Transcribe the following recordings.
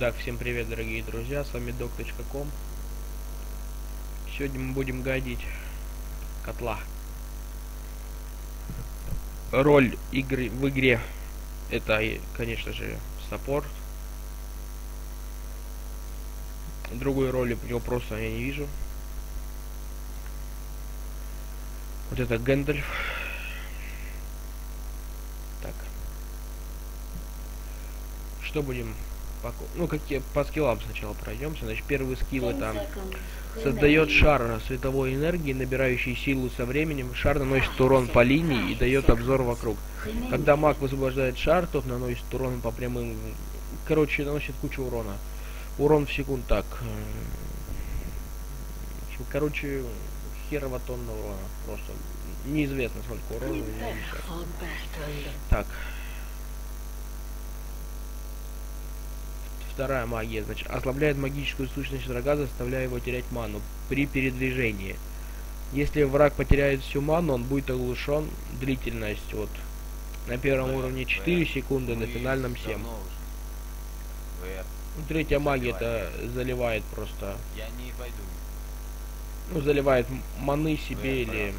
Итак, всем привет, дорогие друзья, с вами doc.com. Сегодня мы будем гайдить котла. Роль игры в игре это, конечно же, саппорт. Другой роли у него просто я не вижу. Вот это Гэндальф. Так. Что будем по, ну, какие по скиллам сначала пройдемся. Значит, первый скилл это создает шар световой энергии, набирающий силу со временем. Шар наносит урон по линии и дает обзор вокруг. Когда маг высвобождает шар, тот наносит урон по прямым... Короче, наносит кучу урона. Урон в секунд так. Короче, херово тонна урона. Просто неизвестно сколько урона. Так, Вторая магия, значит, ослабляет магическую сущность врага, заставляя его терять ману при передвижении. Если враг потеряет всю ману, он будет оглушен длительность вот на первом уровне 4 секунды, на финальном 7. Ну, третья магия это заливает просто. Я не пойду. Ну, заливает маны себе или.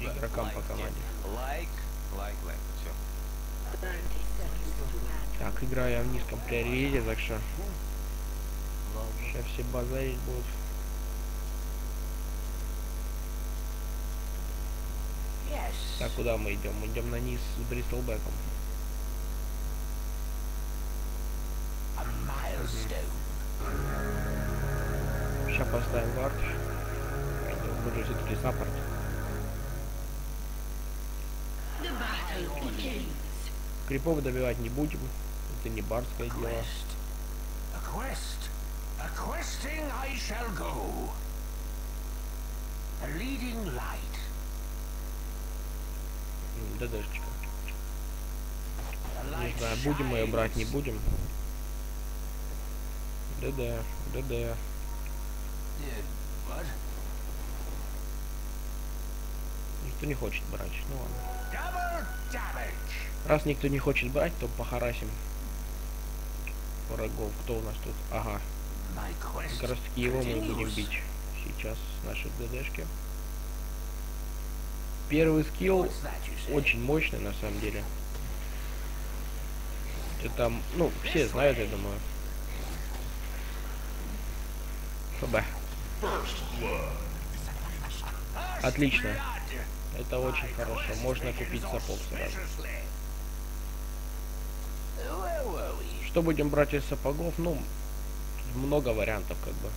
Игрокам по команде. Лайк, лайк, лайк. Все. Так, играю в низком приоритете, так что сейчас все базарить будут. Так, куда мы идем? Мы идем на низ с Бристолбеком. Сейчас поставим вард. Пойдем, буду все-таки саппорт. Крипов добивать не будем. Это не барское дело. A quest. A questing I shall go. A leading light. ДДшечка. Не знаю, будем мы ее брать, не будем. ДД, ДД. Никто не хочет брать. Ну ладно. Раз никто не хочет брать, то похарасим врагов. Кто у нас тут? Ага. Как раз таки его мы будем бить сейчас с нашей ДДшки. Первый скилл очень мощный на самом деле. Это, ну, все знают, я думаю. ФБ. Отлично. Это очень хорошо. Можно купить сапог сразу. Что будем брать из сапогов? Ну, много вариантов как бы.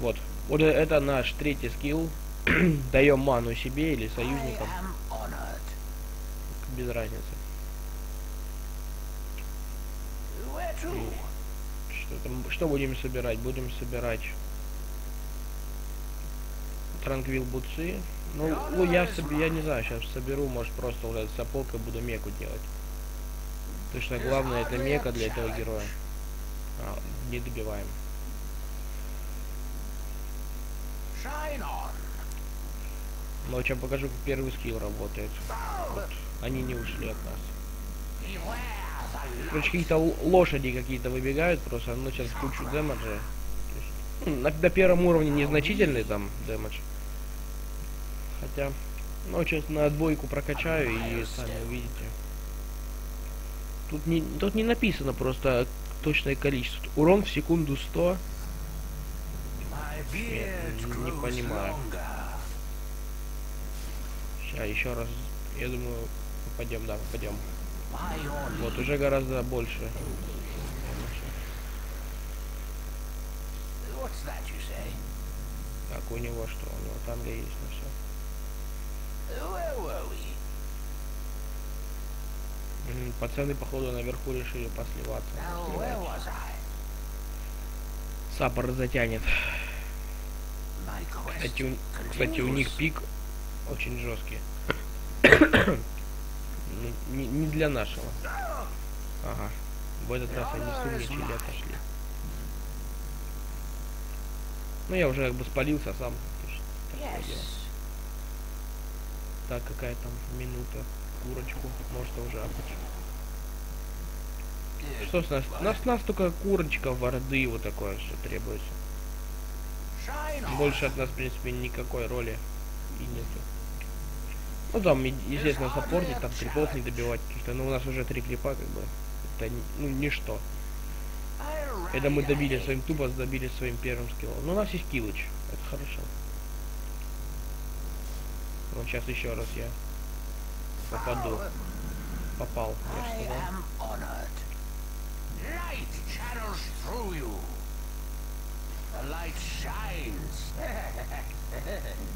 Вот. Вот э- это наш третий скилл. Даем ману себе или союзникам. Без разницы. To? Что, там, что будем собирать? Будем собирать Транквил Буцы. Ну, ну, я, соб- я не знаю, сейчас соберу, может просто этот сапог и буду меку делать. Что главное это мека для этого героя. А, не добиваем. Но сейчас покажу, как первый скилл работает. Вот. Они не ушли от нас. Короче, какие-то лошади какие-то выбегают просто, оно сейчас кучу дэмэджа. Ну, на, на первом уровне незначительный там дэмэдж. Хотя, ну, сейчас на двойку прокачаю и сами увидите. Тут не, тут не написано просто точное количество. Урон в секунду 100. My beard не- понимаю. Сейчас еще раз, я думаю, попадем, да, попадем. Вот, уже гораздо больше. Так, у него что? У него там есть, ну все. М, Пацаны, походу, наверху решили посливаться. Саппор затянет. Кстати, у, кстати, у них пик очень жесткий. Ну, не, не для нашего. Ага. В этот раз они сумничали и отошли. Ну, я уже как бы спалился сам. Yes. Так, какая там минута? Курочку. Может, уже did. Что с нас? Нас, нас только курочка, воды, вот такое, что требуется. Больше от нас, в принципе, никакой роли и нету. Ну там, естественно, саппортить, там крипов не добивать каких-то, но у нас уже три крипа, как бы. Это ну, ничто. Это мы добили своим тупо добили своим первым скиллом. Ну у нас есть килыч, это хорошо. Вот сейчас еще раз я попаду. Попал, я I же сказал. am honored. Light channels through you. The light shines.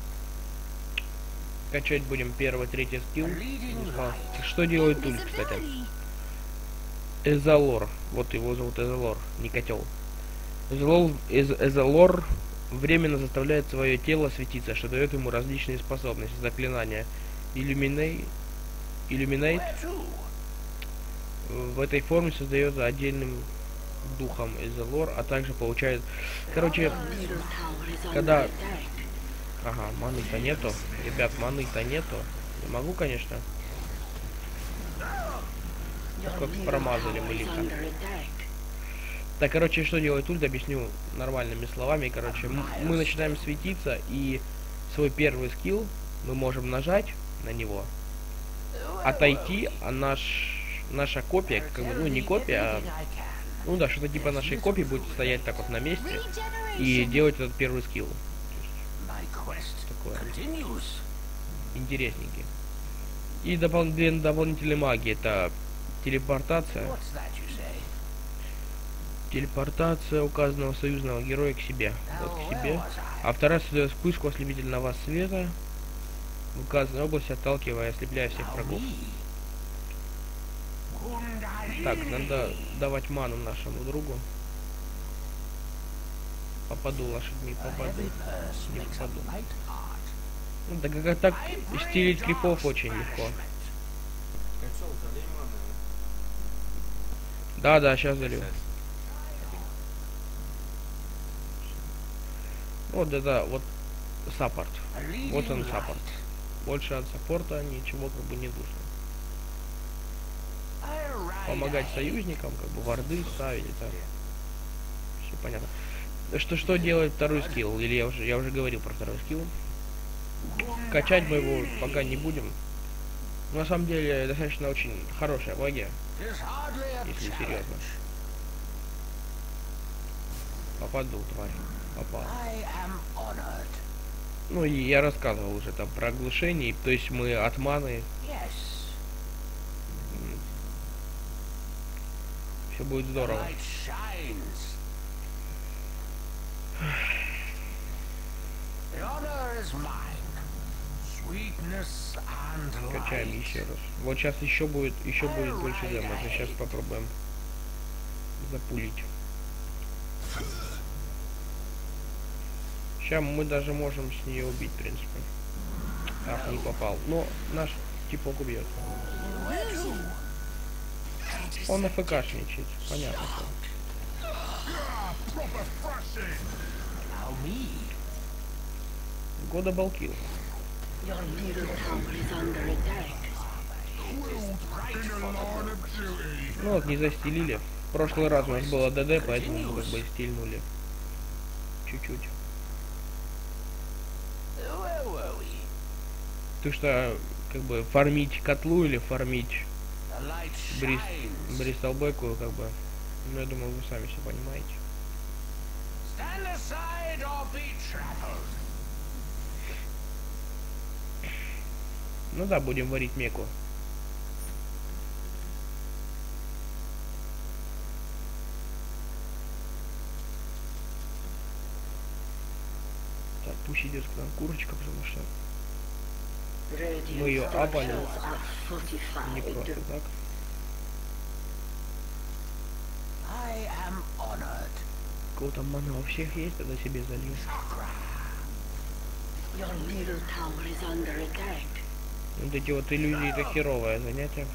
Качать будем первый, третий скилл. Что делает ульт, кстати? Эзолор. Вот его зовут Эзолор, не котел. Эзолор, эз, Эзолор временно заставляет свое тело светиться, что дает ему различные способности. Заклинания. Иллюминей... To? в этой форме создается отдельным духом Эзолор, а также получает... Короче, когда... Ага, маны-то нету. Ребят, маны-то нету. Не могу, конечно. Как промазали мы лихо. Так, короче, что делает ульт, объясню нормальными словами. Короче, мы начинаем светиться, и свой первый скилл мы можем нажать на него, отойти, а наш, наша копия, как бы, ну не копия, а, ну да, что-то типа нашей копии будет стоять так вот на месте и делать этот первый скилл. Такое. интересненький. И допол- две дополнительные магии, это телепортация, телепортация указанного союзного героя к себе, вот к себе. А вторая создает вспышку ослепительного света в указанной области, отталкивая и ослепляя всех врагов. Так, надо давать ману нашему другу. Попаду лошадьми, попаду. Не попаду. Ну, так как так стилить крипов очень легко. Да, да, сейчас залью. Вот это вот саппорт. Вот он саппорт. Больше от саппорта ничего как бы не нужно. Помогать союзникам, как бы варды ставить, это все понятно. Что что делает второй скилл? Или я уже я уже говорил про второй скилл. Качать мы его пока не будем. Но на самом деле достаточно очень хорошая магия, если серьезно. Попаду, тварь. Попал. Ну и я рассказывал уже там про оглушение, то есть мы от маны Yes. все будет здорово. Качаем еще раз. Вот сейчас еще будет, еще будет больше дэмэджа. Сейчас попробуем запулить. Сейчас мы даже можем с нее убить, в принципе. Ах, не попал. Но наш типок убьет. Он АФКшничает, понятно. Года балкил. Ну вот, не застелили. В прошлый раз у нас было ДД, поэтому как бы стильнули. Чуть-чуть. Ты что, как бы фармить котлу или фармить shines. Бристолбеку, как бы. Ну, я думаю, вы сами все понимаете. Ну да, будем варить меку. Так, пусть идет к нам курочка, потому что Мы structures are не просто fortified. так. I am honored. У кого там мана у всех есть, тогда себе attack. Вот эти вот иллюзии это херовое занятие.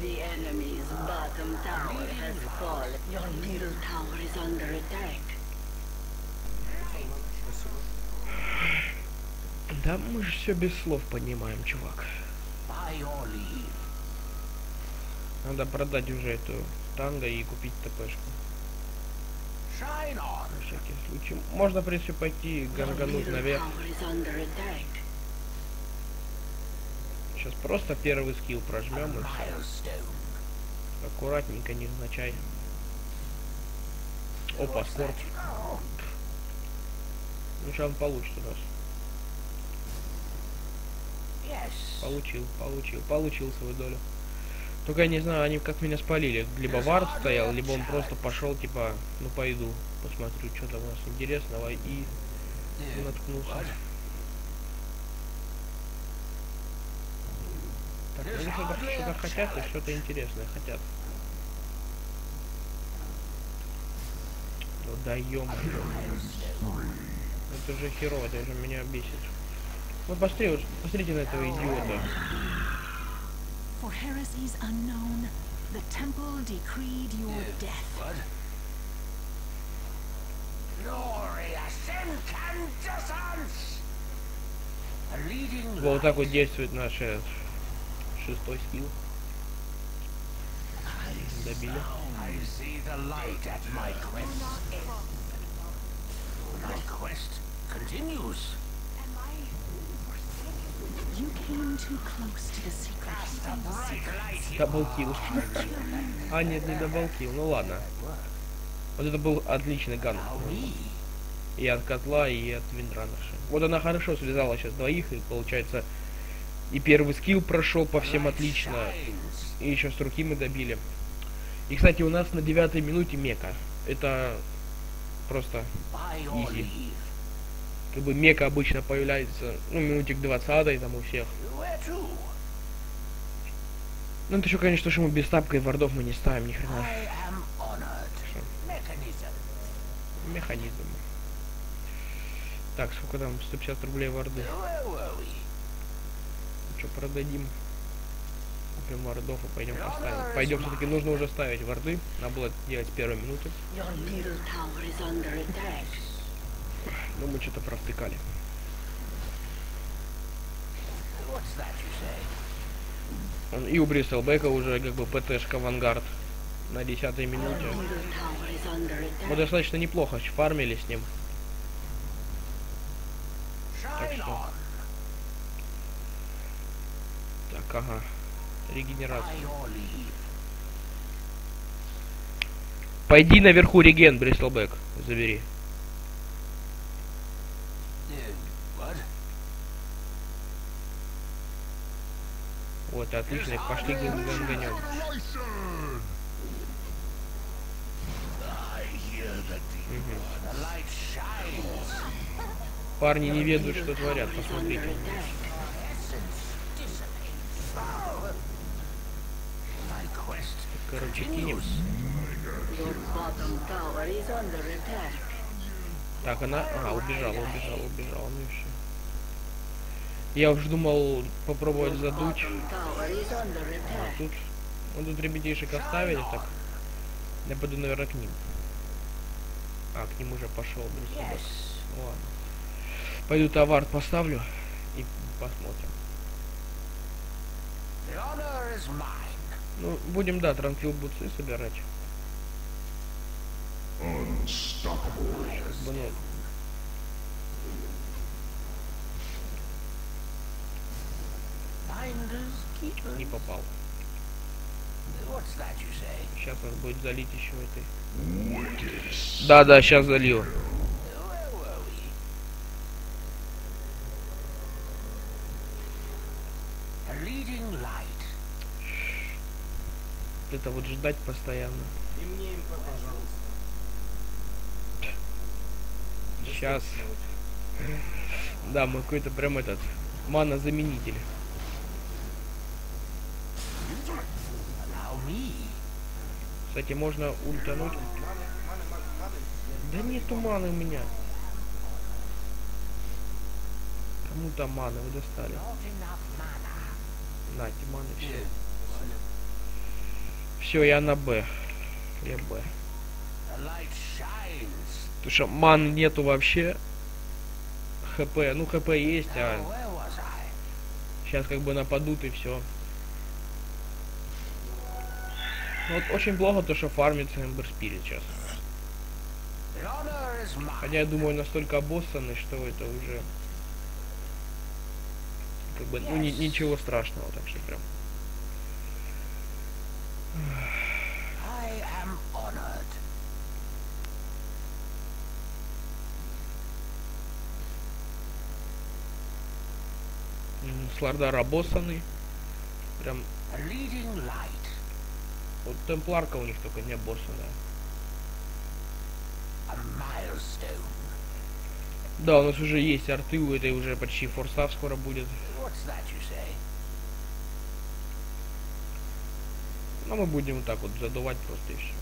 The enemy's bottom tower has fallen. Your middle tower is under attack. Да мы же все без слов понимаем, чувак. Надо продать уже эту танго и купить ТПшку. На всякий случай. Можно, в принципе, пойти гангануть наверх. Сейчас просто первый скилл прожмем и все. Аккуратненько, невзначай. Опа, скорб. Ну, сейчас он получит у нас. Yes. Получил, получил, получил свою долю. Только я не знаю, они как меня спалили. Либо вард стоял, либо он просто пошел, типа, ну пойду, посмотрю, что там у нас интересного, и наткнулся. Так, они что-то что хотят и что-то интересное хотят. Ну даем. Это же херово, это уже меня бесит. Вот посмотри, вот посмотрите на этого идиота. For heresies unknown, the temple decreed your death. What? Glorious incandescence! A leading Вот так вот light. действует наш э, шестой скилл. Добили. I see the light at my quest. My quest continues. Double kill. А, нет, не double kill. Ну ладно. Вот это был отличный gank. И от котла, и от виндранерши. Вот она хорошо связала сейчас двоих, и получается и первый скилл прошел по всем отлично. И еще с руки мы добили. И, кстати, у нас на девятой минуте мека. Это просто leave. Как бы мека обычно появляется, ну, минутик 20 там у всех. Ну, это еще, конечно, что мы без тапка и вардов мы не ставим, ни хрена. Механизм. Так, сколько там? 150 рублей варды. We? Что, продадим? Купим вардов и пойдем поставим. Пойдем, все-таки нужно уже ставить варды. Надо было делать с первой минуты. Но мы что-то провтыкали. И у Бристолбека уже как бы ПТшка авангард на десятой Your минуте. Мы достаточно неплохо фармили с ним. Shine что? Так, ага. Регенерация. Пойди наверху реген, Бристолбек. Забери. Uh, what? Вот, отлично. Пошли light shines. Парни не ведают, что творят, посмотрите. Короче. Так, она... А, убежала, убежала. Ну и все. Я уж думал попробовать задуть. А тут... Вот тут ребятишек оставили, так... Я пойду, наверное, к ним. А, к ним уже пошел. Yes. Ну Ладно. Пойду товар поставлю и посмотрим. Ну, будем, да, транквил бутсы собирать. Как бы, ну, Finders keepers. Не попал. Сейчас надо будет залить еще этой. Да, да, сейчас залью. Это вот ждать постоянно. Сейчас. Да, мы какой-то прям этот мана-заменитель. Allow Кстати, можно ультануть. Да нету маны у меня. Кому там маны вы достали? Нате, маны все. Все, я на Б. Я Б. Потому что ман нету вообще. ХП, ну ХП есть, а сейчас как бы нападут и все. Ну, Вот очень плохо то, что фармится Эмбер Спирит сейчас. Хотя я думаю, настолько обоссаны, что это уже как бы ну ни- ничего страшного, так что прям. Слардар обоссанный. Прям. Вот темпларка у них только не. A milestone. Да, у нас уже есть арты, у этой уже почти форсав скоро будет. Но мы будем вот так вот задувать просто и все.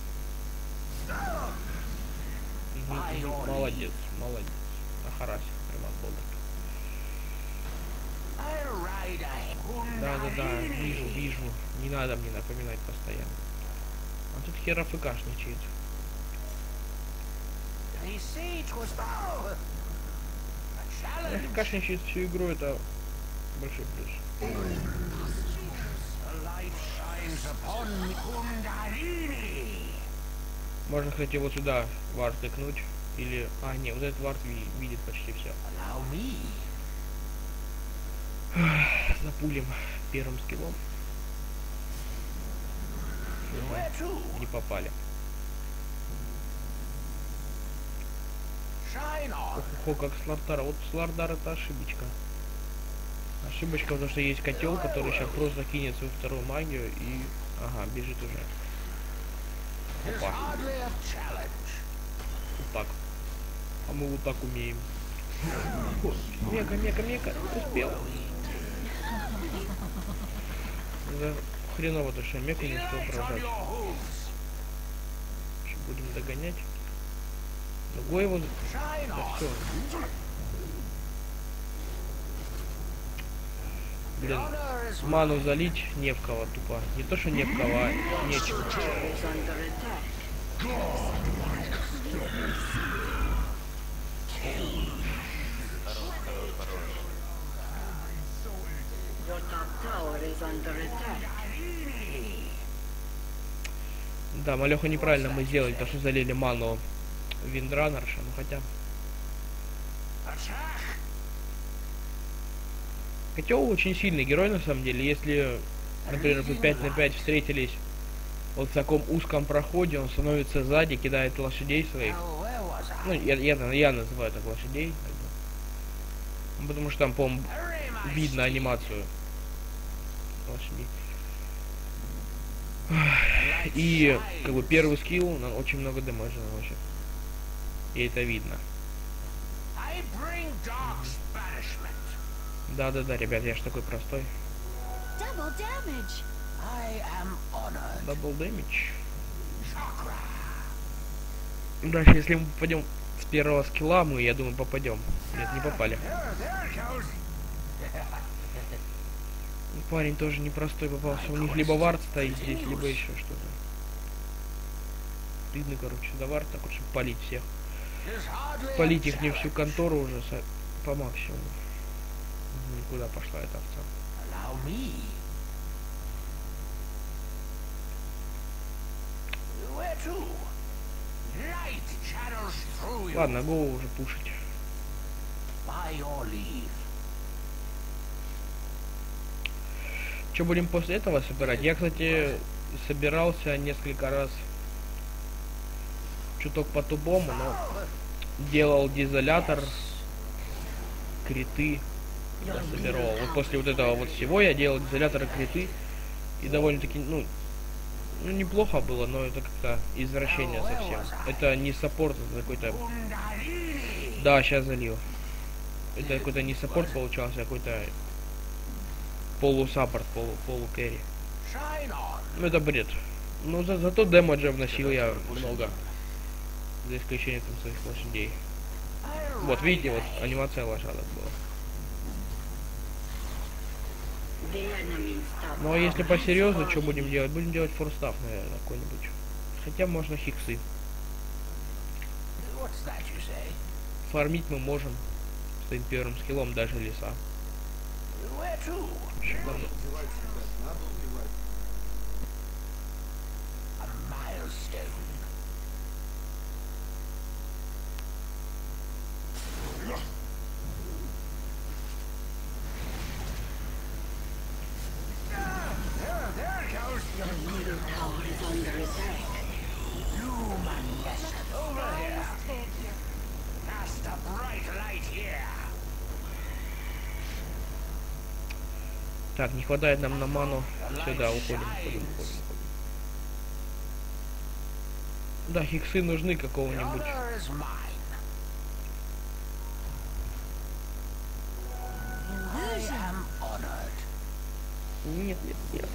Молодец, молодец. Ахарасик прям от Бога. Да, да, да, вижу, вижу. Не надо мне напоминать постоянно. А тут хер АФКшничает. They say it was oh, a challenge. АФКшничает всю игру, это большой плюс. Можно, кстати, вот сюда вард тыкнуть. Или... А, не, вот этот вард ви- видит почти все. Запулим первым скиллом. Не попали. Ого, как Слардара. Вот Слардар это ошибочка. Ошибочка, потому что есть котел, который сейчас просто кинет свою вторую магию и... Ага, бежит уже. Опа. Вот так. А мы вот так умеем. Мега, мега, мега. Успел. Хреново то, что мега не успел прожать. Еще будем догонять. Другой его... Да все. Блин, ману залить не в кого тупо. Не то, что не в кого, а нечего. Your top tower is under attack. Да, Малеха неправильно мы сделали, то что залили ману Виндранерша, ну хотя... Котел очень сильный герой на самом деле. Если, например, вы 5 на 5 встретились вот в таком узком проходе, он становится сзади, кидает лошадей своих. Ну, я, я, я называю так лошадей. Ну, Потому что там, по-моему, видно анимацию лошадей. И как бы первый скилл он очень много дэмэджа наносит. И это видно. Да-да-да, ребят, я ж такой простой. Double damage. Дальше, если мы попадем с первого скилла, мы, я думаю, попадем. Нет, не попали. Парень тоже непростой попался. У них либо ward стоит здесь, либо еще что-то. Стыдно, короче, за ward так вот, чтобы полить всех. Полить их не всю контору уже по максимуму. Мгм, Куда пошла эта овца? Ладно, голову уже пушить. Что будем после этого собирать? Я, кстати, собирался несколько раз чуток по-тупому, но делал дезолятор, криты, собирал. Вот после вот этого вот всего я делал дезолятор и криты, и довольно-таки, ну, ну, неплохо было, но это как-то извращение совсем. Это не саппорт, это какой-то... Да, сейчас залил. Это какой-то не саппорт получался, а какой-то полусаппорт, полу, on. Ну это бред. Ну за, зато демеджа вносил я много. За исключением там своих лошадей. Вот видите, вот анимация лошадок была. Ну а если tower по is серьезно, что будем делать? Будем делать форстав, наверное, какой-нибудь. Хотя можно хиксы. Фармить мы можем своим первым скиллом даже леса. Шикарно. A milestone. Ah, there, there it goes. Your middle tower is under attack. Luminescent. Over here. Cast a bright light here. Так, не хватает нам на ману. Сюда уходим, уходим, уходим. уходим. Да, хиксы нужны какого-нибудь. Нет, нет, нет.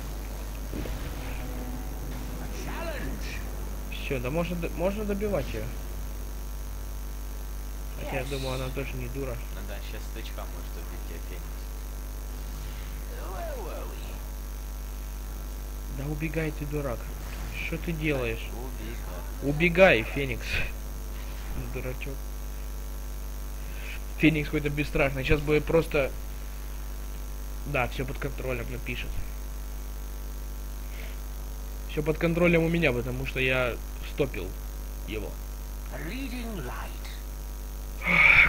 Все, да можно, можно добивать ее. Хотя я думаю, она тоже не дура. Ну да, сейчас стычка может убить тебя Феникс. Where were we? Да убегай ты, дурак. Что ты делаешь? Убегай, Феникс. Дурачок. Феникс какой-то бесстрашный. Сейчас будет просто... Да, все под контролем напишет. Все под контролем у меня, потому что я стопил его.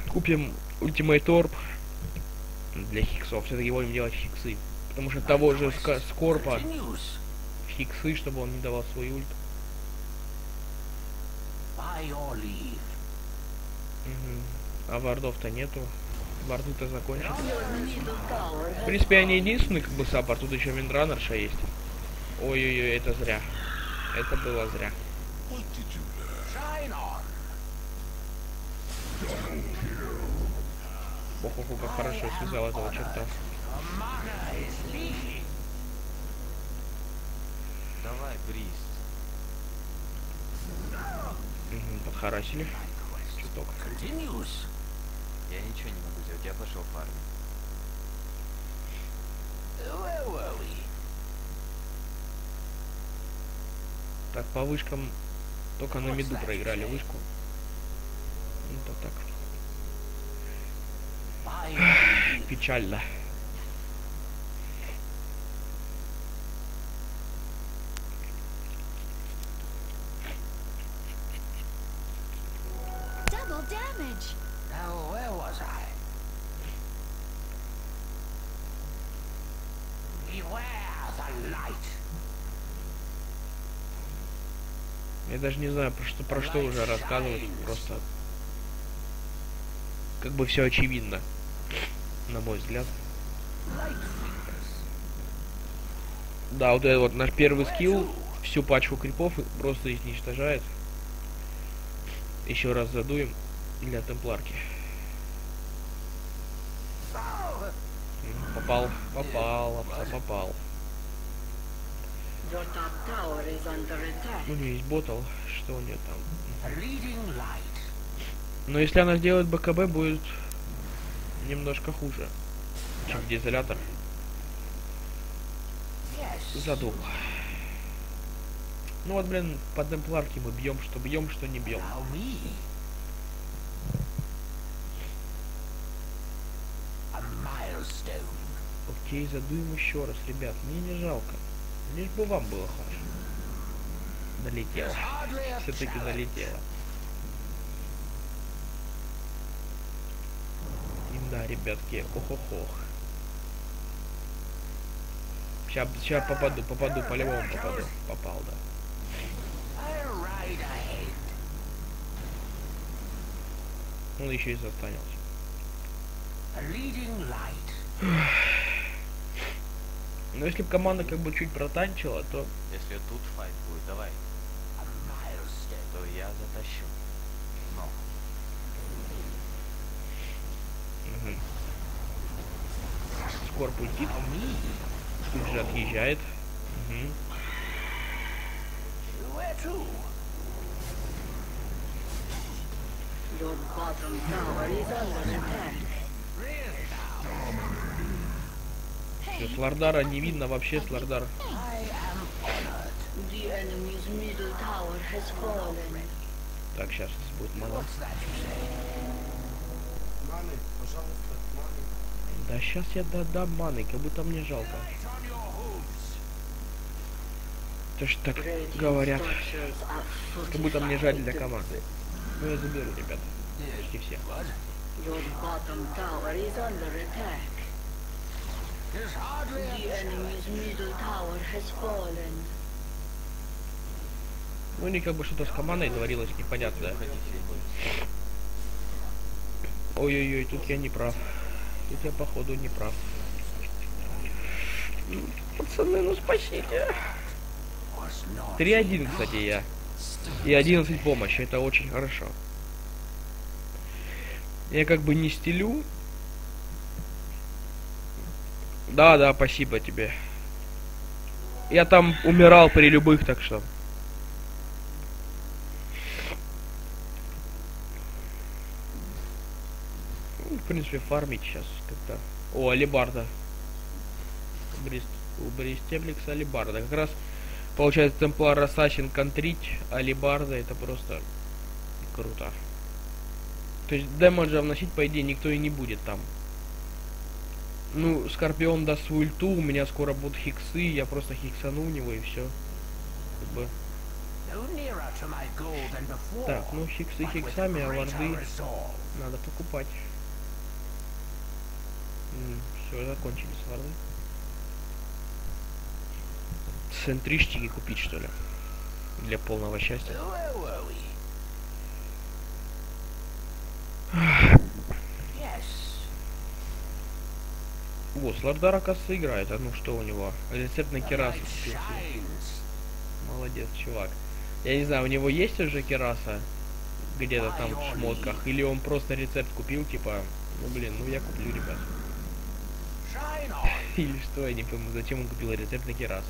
Купим Ultimate Orb для хиксов. Все-таки будем делать хиксы. Потому что того же Скорпа хиксы, чтобы он не давал свой ульт. А вардов-то нету. Middle tower В принципе, они единственный как бы саппорт. Тут еще Виндранерша есть. Ой-ой-ой, это зря. Это было зря. On. Ох-ох, как хорошо связал этого черта. The mana is leaking. Давай. Мгм, подхарасили. Чуток. Continues. Я ничего не могу сделать, я пошел we? Так, по вышкам только на меду проиграли вышку. Ну, то так. Печально. Damage. Now, where was I? Beware the light. Я даже не знаю, про что, про что уже рассказывать. Просто как бы все очевидно, на мой взгляд. Да, вот это вот наш первый скилл всю пачку крипов просто изничтожает. Еще раз задуем для темпларки. Попал, попал, овца, попал. Attack. У нее есть ботл, что у нее там? Но если она сделает БКБ, будет немножко хуже, чем дизолятор. Задул. Ну вот, блин, по темпларке мы бьем, что бьем, что не бьем. Now me. A milestone. Окей, задуем еще раз, ребят. Мне не жалко. Лишь бы вам было хорошо. Долетело. Все-таки долетело. И да, ребятки, ох-ох-ох. Сейчас, сейчас попаду, попаду, по-любому попаду. Попал, да. Он еще и застанился. Но если бы команда как бы чуть протанчила, то Если тут файт будет, давай, то я затащу. Но, мгм. Скорб улетит, Now me. тут же отъезжает. To? Your bottom tower is under attack. Всё, Слардара не видно вообще, Слардар. Так, сейчас будет мало. Маны. Да сейчас я додам маны, как будто мне жалко. То что так говорят. Как будто мне жаль для команды. Ну я заберу, ребят. Почти все. Your bottom tower is under attack. There's hardly The enemy's middle tower has fallen. Ну или как бы что-то с командой творилось непонятно. Ой-ой-ой, тут я не прав. Тут я походу не прав. Пацаны, ну спасите. 3-1, кстати, я. И 11 помощи, это очень хорошо. Я как бы не стелю. Да, да, спасибо тебе. Я там умирал при любых, так что. Ну, В принципе, фармить сейчас как-то. О, алибарда. Брист... У алибарда. Как раз получается Темплар Ассасин контрить алибарда. Это просто круто. То есть дэмэджа вносить, по идее, никто и не будет там. Ну, Скорпион даст свою ульту, у меня скоро будут хиксы, я просто хиксану у него и все. Как бы. Так, ну хиксы хиксами, а resolve. надо покупать. все, закончились варды. Центричтики купить, что ли? Для полного счастья. Where were we? Yes. О, Слардара, кажется, играет. А ну что у него? Рецепт на керасу. Молодец, чувак. Я не знаю, у него есть уже кераса где-то там в шмотках, или он просто рецепт купил, типа, ну блин, ну я куплю, ребят. Или что, я не пойму, зачем он купил рецепт на керасу.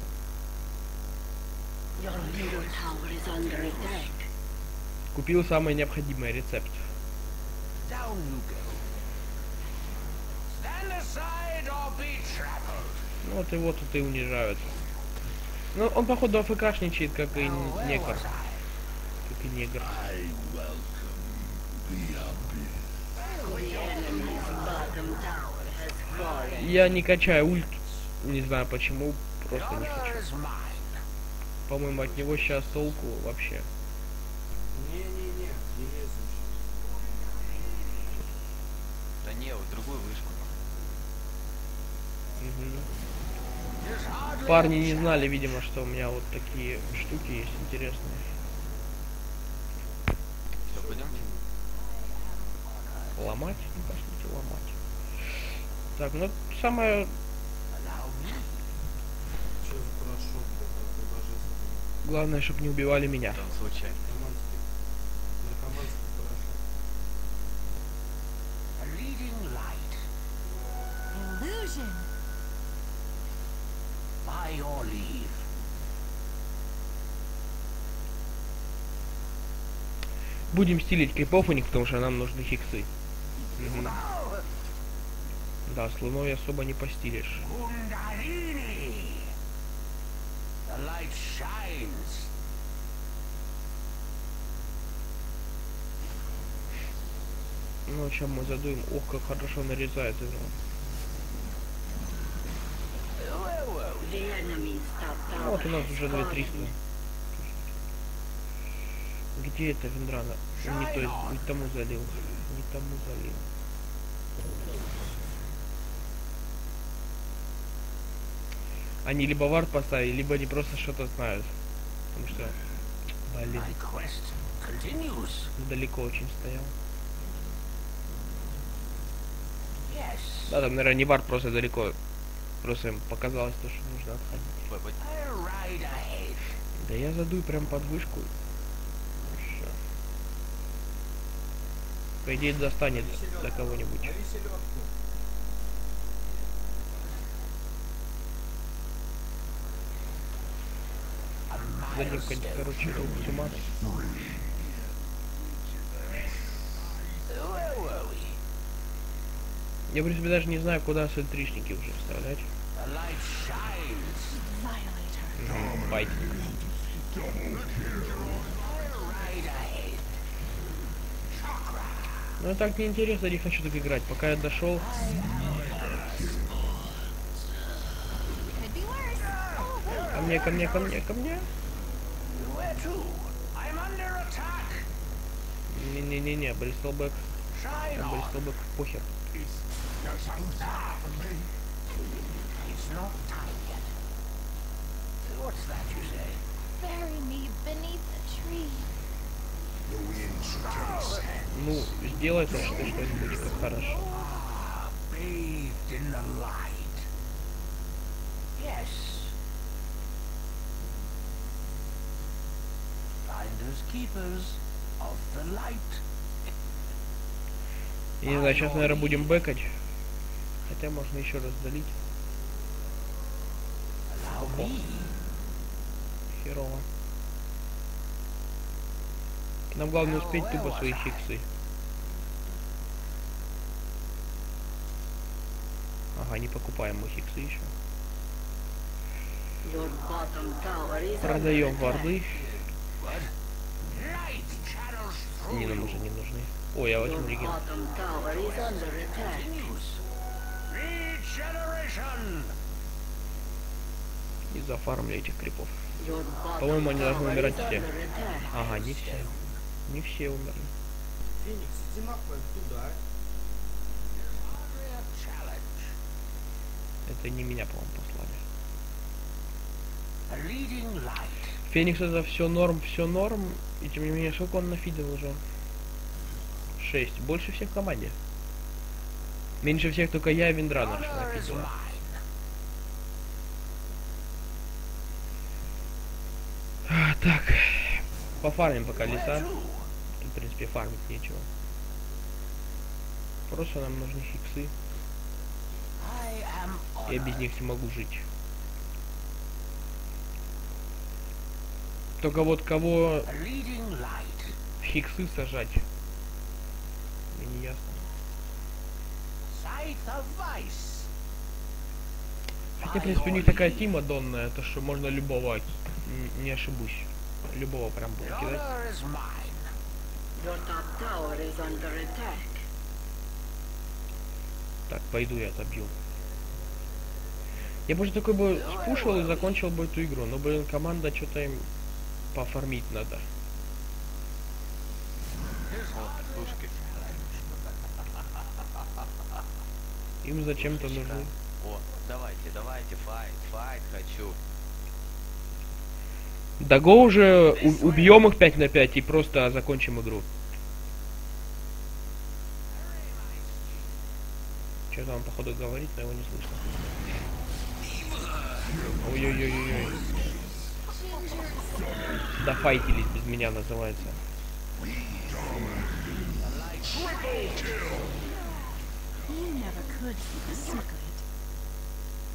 Купил самый необходимый рецепт. Down you go. Stand aside or be trampled. Ну вот его тут и унижают. Ну, он, походу, АФКшничает, как и негр. Как и негр. Я не качаю ульт. Не знаю почему, просто не хочу. По-моему, от него сейчас толку вообще. Да не, вот другую вышку. Hardly Парни не знали, видимо, что у меня вот такие штуки есть интересные. Все, пойдемте. Ломать? Ну, пошлите ломать. Так, ну самое главное, чтобы не убивали меня. Там случайно. Leading light. Illusion. Leave. Будем стилить крипов у них, потому что нам нужны хиксы. Мгм. Да, слоной особо не постилишь. Ну, сейчас мы задуем. Ох, как хорошо нарезается. ну. Where were we? The enemy's top Ну, tower Вот у нас уже 2300. fallen. Где это Вендрана? Не то, не тому залил. Не тому залил. Они либо вард поставили, либо они просто что-то знают. Потому что, блин, далеко очень стоял. Да, там, наверное, не вард, просто далеко. Просто им показалось то, что нужно отходить. Да я задую прям под вышку. Всё. По идее, достанет до кого-нибудь. Milestone. короче, ультимат. Where Я, в принципе, даже не знаю, куда сентричники уже вставлять. Байт. Ну так неинтересно, не хочу так играть. Пока я дошел, а мне, ко мне, ко мне, ко мне. Не-не-не-не, Бристолбек. Бристолбек похер. Ну, сделай хоть что- что-нибудь как хорошо. Я не знаю, сейчас, наверное, будем бэкать. Хотя можно еще раз залить. Allow me. Херово. Нам главное успеть тупо свои фиксы. Ага, не покупаем мы фиксы еще. Продаем варды. Они нам уже не нужны. Ой, я возьму регин. И зафармлю этих крипов. По-моему, они должны умирать все. Ага, не все. Не все умерли. Феникс, иди нахуй а. Challenge. Это не меня, по-моему, послали. A leading light. Феникс это все норм, все норм. И тем не менее, сколько он нафидел уже? 6. Больше всех в команде. Меньше всех только я и Виндранер mine. А, так. Пофармим пока леса. Тут, в принципе, фармить нечего. Просто нам нужны фиксы. Я без них не могу жить. Только вот кого в хиксы сажать? Хотя, в принципе, у них такая тима донная, то что можно любого, не ошибусь, любого прям будет кидать. Так, пойду я отобью. Я бы уже такой бы спушил и закончил бы эту игру, но, блин, команда что-то им пофармить надо. О, Им зачем-то нужны. О, давайте, давайте, файт, файт хочу. Да го уже убьем их 5 на 5 и просто закончим игру. Что-то он, походу, говорит, но его не слышно. Ой-ой-ой-ой. Дофайтились без меня, называется. You never could keep a secret.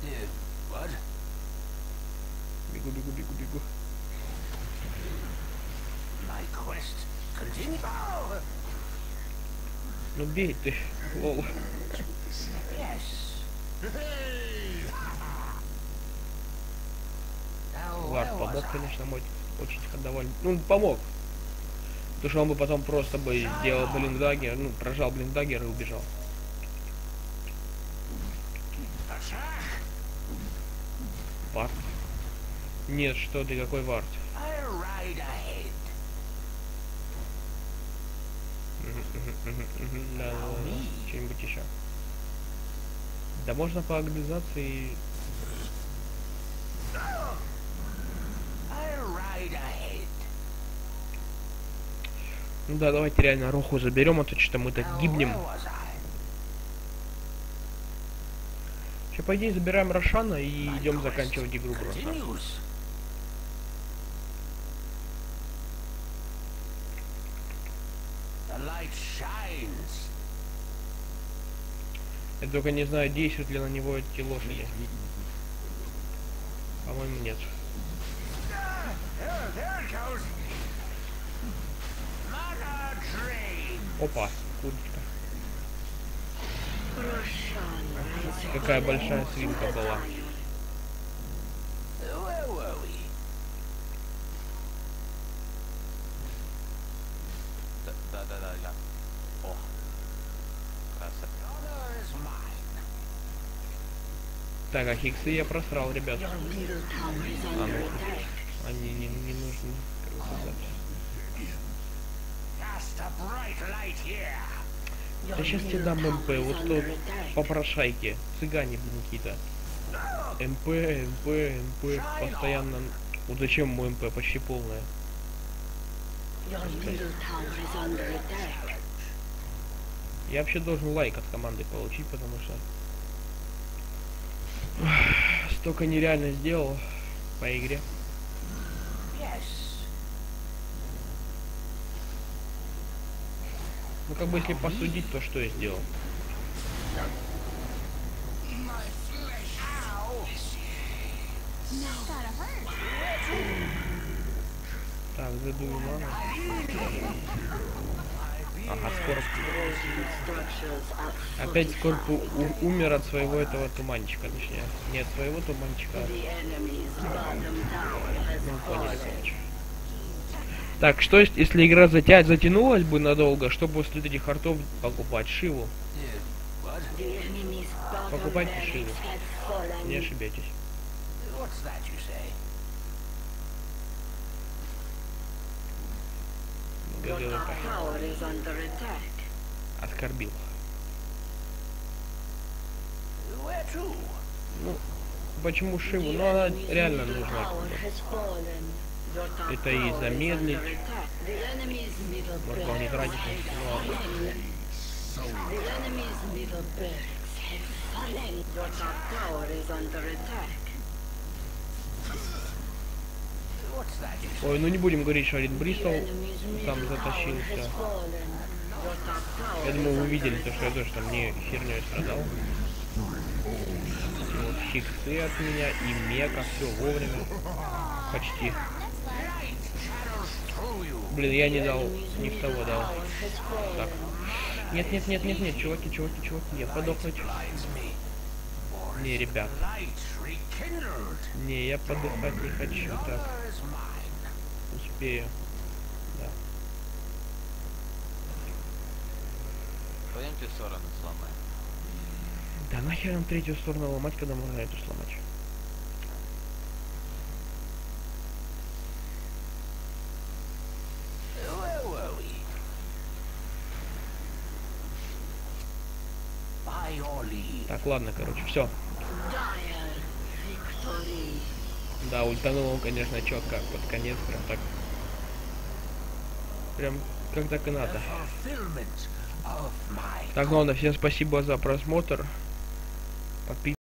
Uh, what? Бегу, бегу, бегу, бегу. My quest continue. Oh, Ну бей ты, lol. yes. Was помог, конечно, мой очень довольно. Ну, помог. Потому что он бы потом просто бы сделал blink dagger, ну, прожал blink dagger и убежал. Attack! Ward? Нет, что ты, какой ward? Да. Что-нибудь еще. Да можно по ahead. Ну да, давайте реально Роху заберем, а то что-то мы так гибнем. Сейчас, по идее, забираем Рошана и идем заканчивать игру просто. continues. The light shines. Я только не знаю, действуют ли на него эти лошади. По-моему, нет. Опа, курочка. Какая большая свинка была. Where were we? Да, да, да, да, да. О, красота. Honor is mine. Так, а хиксы я просрал, ребят. А, ну, они не, не нужны. Да сейчас тебе дам MP, вот attack. попрошайки, цыгане, какие-то. MP, MP, MP, постоянно. Вот зачем мой МП, почти attack. Я вообще должен лайк от команды получить, потому что столько нереально сделал по игре. Ну как бы если посудить, то что я сделал? Так, задую маму. Ага, Скорб. Опять Скорб умер от своего этого туманчика, точнее. Не от своего туманчика, ну. Так, что если игра затя... затянулась бы надолго, что после этих артов покупать? Шиву. Покупайте шиву. Не ошибетесь. What's that you say? Your ГГВП. top tower is under attack. Оскорбил. To? Почему Шиву? Ну она реально нужна. Это и замедлить. Можно было не barracks тратить. Ой, ну не будем говорить, что Рид Бристол там затащился. Я думаю, вы видели то, что я тоже там не херней страдал. Вот хиксы от меня и мека, все вовремя. Почти. Блин, я не дал, не в того дал. Так. Нет, нет, нет, нет, нет, чуваки, чуваки, чуваки, я подохнуть. Не, ребят, не, я подыхать не хочу. Так, Успею. Да. Пойдемте в сторону сломаем. Да нахер нам третью сторону ломать, когда можно эту сломать? Так, ладно, короче, все. Да, ультанул он, конечно, четко под конец, прям так. Прям как так и надо. Так, ладно, всем спасибо за просмотр. Подпи-